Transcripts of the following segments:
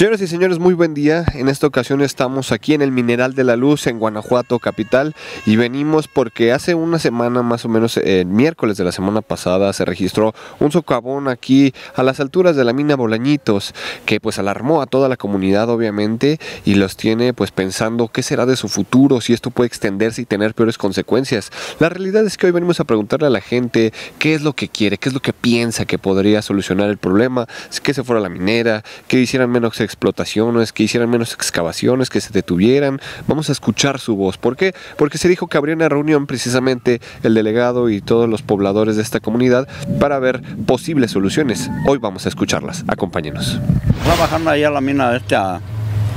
Señoras y señores, muy buen día. En esta ocasión estamos aquí en el Mineral de la Luz en Guanajuato capital y venimos porque hace una semana más o menos el miércoles de la semana pasada se registró un socavón aquí a las alturas de la mina Bolañitos que pues alarmó a toda la comunidad obviamente y los tiene pues pensando qué será de su futuro, si esto puede extenderse y tener peores consecuencias. La realidad es que hoy venimos a preguntarle a la gente qué es lo que quiere, qué es lo que piensa que podría solucionar el problema, que se fuera la minera, que hicieran menos explotaciones, que hicieran menos excavaciones, que se detuvieran. Vamos a escuchar su voz. ¿Por qué? Porque se dijo que habría una reunión precisamente el delegado y todos los pobladores de esta comunidad para ver posibles soluciones. Hoy vamos a escucharlas. Acompáñenos. Trabajando ahí a la mina este a,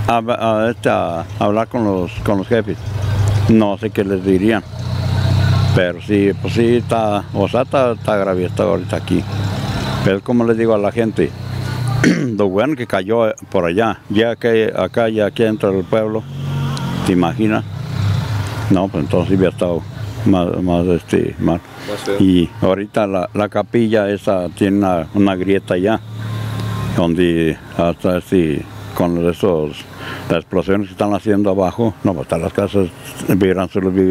a, este a hablar con los, con los jefes. No sé qué les dirían. Pero sí, pues sí, está, o sea, está, está grave, está ahorita aquí. Pero como les digo a la gente, lo bueno que cayó por allá, ya que acá y aquí dentro del pueblo, ¿te imaginas? No, pues entonces había estado más, más este, mal. Y ahorita la, la, capilla esa tiene una, una grieta ya, donde hasta este, con esos, las explosiones que están haciendo abajo, no, hasta las casas vibran,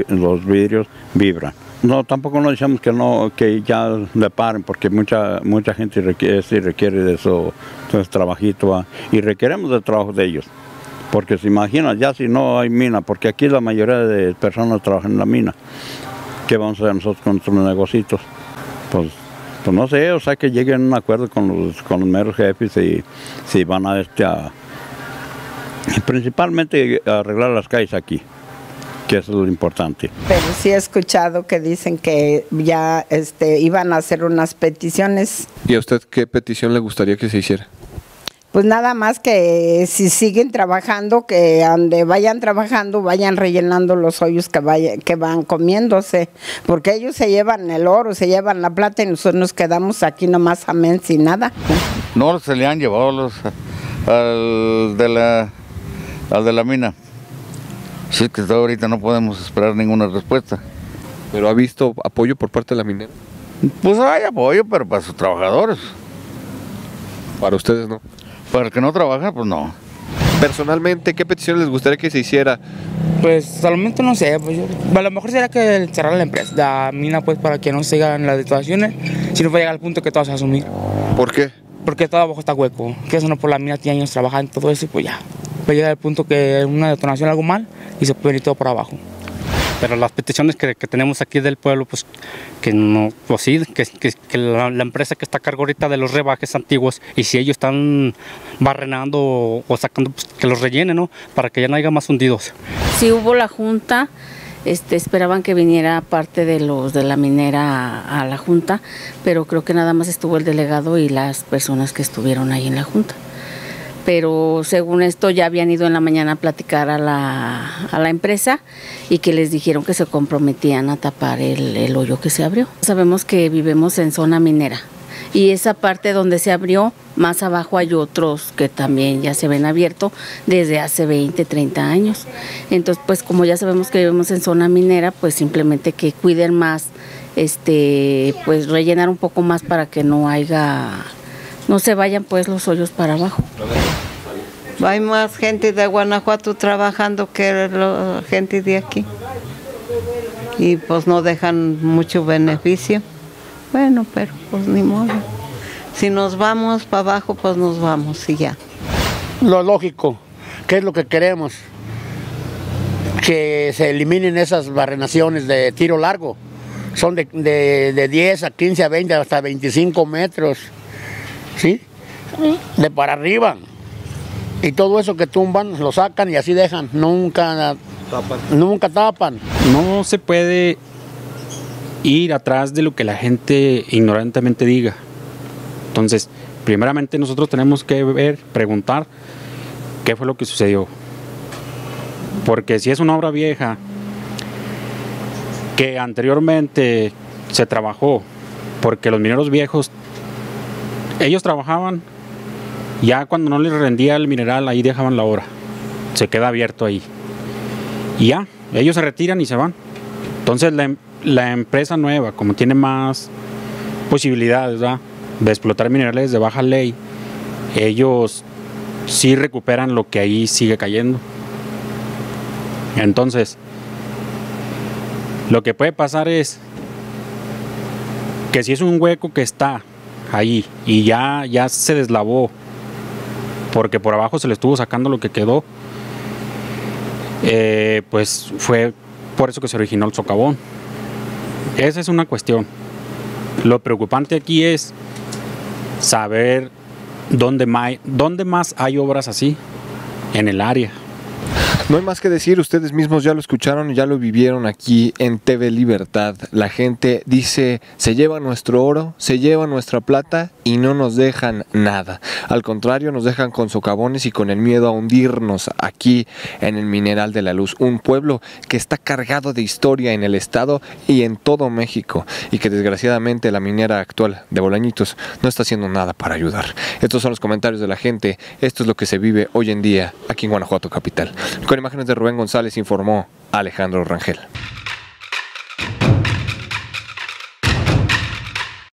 los vidrios vibran. No, tampoco nos decimos que no, que ya le paren, porque mucha mucha gente requiere, sí, requiere de eso, de trabajito y requeremos del trabajo de ellos. Porque se imagina, ya si no hay mina, porque aquí la mayoría de personas trabajan en la mina, ¿qué vamos a hacer nosotros con nuestros negocios? Pues, pues no sé, o sea que lleguen a un acuerdo con los, con los meros jefes y si van a este principalmente arreglar las calles aquí que eso es lo importante. Pero sí he escuchado que dicen que ya este, iban a hacer unas peticiones. ¿Y a usted qué petición le gustaría que se hiciera? Pues nada más que si siguen trabajando, que donde vayan trabajando vayan rellenando los hoyos que, vaya, que van comiéndose, porque ellos se llevan el oro, se llevan la plata y nosotros nos quedamos aquí nomás amén sin nada. No, se le han llevado los, al, de la, al de la mina. Sí, que hasta ahorita no podemos esperar ninguna respuesta. ¿Pero ha visto apoyo por parte de la minera? Pues hay apoyo, pero para sus trabajadores. Para ustedes no. Para el que no trabaja, pues no. Personalmente, ¿qué petición les gustaría que se hiciera? Pues solamente no sé, pues a lo mejor sería que cerrar la empresa, la mina pues para que no sigan las detonaciones, si no va a llegar al punto que todos a asumir. ¿Por qué? Porque todo abajo está hueco, que eso no por la mina tiene años trabajando todo eso y pues ya. Puede llegar al punto que una detonación algo mal y se puede venir todo por abajo. Pero las peticiones que, que tenemos aquí del pueblo, pues que no, pues sí, que, que, que la, la, empresa que está a cargo ahorita de los rebajes antiguos, y si ellos están barrenando o, o sacando, pues, que los rellenen, ¿no? Para que ya no haya más hundidos. Si hubo la junta, este, esperaban que viniera parte de los de la minera a, a la junta, pero creo que nada más estuvo el delegado y las personas que estuvieron ahí en la junta pero según esto ya habían ido en la mañana a platicar a la, a la empresa y que les dijeron que se comprometían a tapar el, el, hoyo que se abrió. Sabemos que vivimos en zona minera y esa parte donde se abrió, más abajo hay otros que también ya se ven abiertos desde hace 20, 30 años. Entonces, pues como ya sabemos que vivimos en zona minera, pues simplemente que cuiden más, este, pues rellenar un poco más para que no haya no se vayan pues los hoyos para abajo. Hay más gente de Guanajuato trabajando que la gente de aquí. Y pues no dejan mucho beneficio. Bueno, pero pues ni modo. Si nos vamos para abajo, pues nos vamos y ya. Lo lógico, ¿qué es lo que queremos? Que se eliminen esas barrenaciones de tiro largo. Son de, de, de 10 a 15 a 20 hasta 25 metros. ¿sí? De para arriba. Y todo eso que tumban lo sacan y así dejan, nunca tapan. Nunca tapan. No se puede ir atrás de lo que la gente ignorantemente diga. Entonces, primeramente nosotros tenemos que ver, preguntar qué fue lo que sucedió. Porque si es una obra vieja que anteriormente se trabajó, porque los mineros viejos ellos trabajaban, ya cuando no les rendía el mineral, ahí dejaban la obra. Se queda abierto ahí. Y ya, ellos se retiran y se van. Entonces la, la empresa nueva, como tiene más posibilidades de explotar minerales de baja ley, ellos sí recuperan lo que ahí sigue cayendo. Entonces, lo que puede pasar es que si es un hueco que está ahí y ya, ya se deslavó, porque por abajo se le estuvo sacando lo que quedó, eh, pues fue por eso que se originó el socavón. Esa es una cuestión. Lo preocupante aquí es saber dónde más, dónde más hay obras así en el área. No hay más que decir, ustedes mismos ya lo escucharon, ya lo vivieron aquí en TV Libertad. La gente dice, se lleva nuestro oro, se lleva nuestra plata y no nos dejan nada. Al contrario, nos dejan con socavones y con el miedo a hundirnos aquí en el Mineral de la Luz, un pueblo que está cargado de historia en el estado y en todo México y que desgraciadamente la minera actual de Bolañitos no está haciendo nada para ayudar. Estos son los comentarios de la gente, esto es lo que se vive hoy en día aquí en Guanajuato capital. Con imágenes de Rubén González informó Alejandro Rangel.